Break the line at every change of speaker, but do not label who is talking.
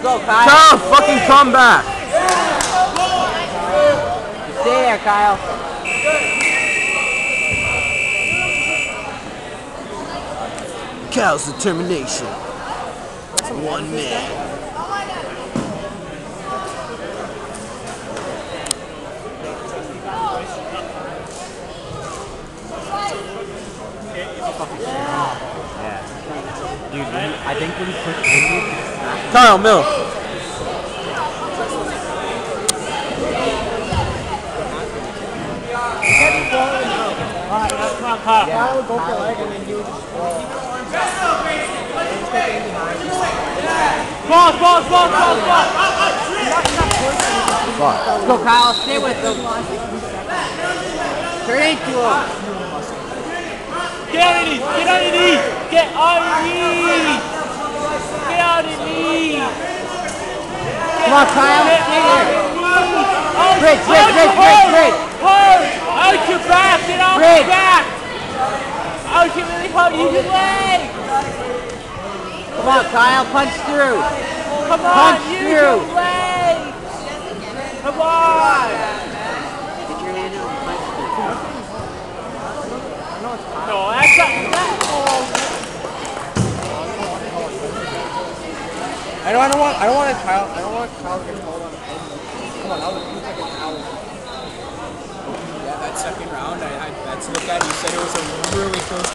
Let's go, Kyle.
Kyle, fucking come back.
Stay there, Kyle.
Kyle's determination. One man.
Dude, I think when he pushed Indy,
Kyle, Mill.
Alright, now come on, Kyle.
Kyle would go for a leg and then he would just roll.
Balls, balls, balls, balls, balls.
Let's go, Kyle. Stay with him. Turn into him.
Get on your knees, get on your knees, get on your knees. Get on your knees.
Come on, Kyle. Bridge, bridge, bridge, bridge, bridge.
Hold, out your back, get off
Bridge.
your back. Out your really hold, use your leg.
Come on, Kyle. Punch through.
Come on,
Punch
use
through.
your leg. Come on.
Get your hand out and punch through.
No, that's not,
I don't, I don't want, I don't want a Kyle, I don't want Kyle to get called on a. Come on, that was a two second foul.
Yeah, that second round, I, I, that's look at. You said it was a really close.